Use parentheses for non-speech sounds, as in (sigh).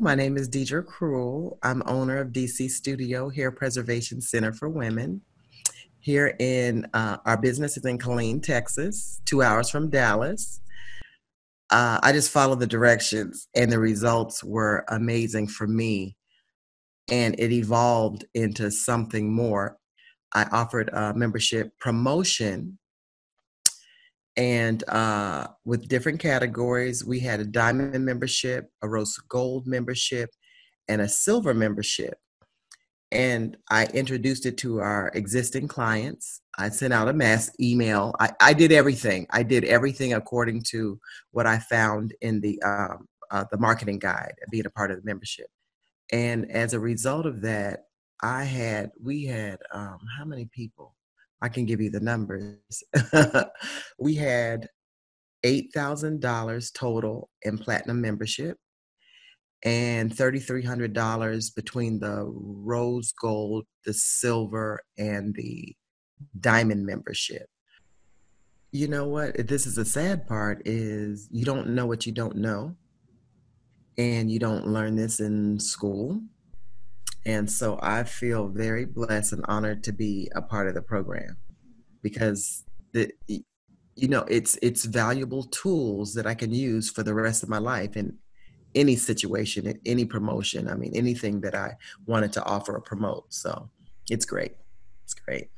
My name is Deirdre Cruell. I'm owner of DC Studio Hair Preservation Center for Women. Here in uh, our business is in Killeen, Texas, two hours from Dallas. Uh, I just followed the directions, and the results were amazing for me. And it evolved into something more. I offered a membership promotion and uh, with different categories. We had a diamond membership, a rose gold membership, and a silver membership. And I introduced it to our existing clients. I sent out a mass email. I, I did everything. I did everything according to what I found in the um, uh, the marketing guide, being a part of the membership. And as a result of that, I had we had um, how many people? I can give you the numbers. (laughs) we had $8,000 total in platinum membership and $3,300 between the rose gold, the silver, and the diamond membership. You know what? This is the sad part is you don't know what you don't know. And you don't learn this in school. And so I feel very blessed and honored to be a part of the program because the you know it's it's valuable tools that I can use for the rest of my life in any situation, in any promotion. I mean anything that I wanted to offer or promote. So it's great. It's great.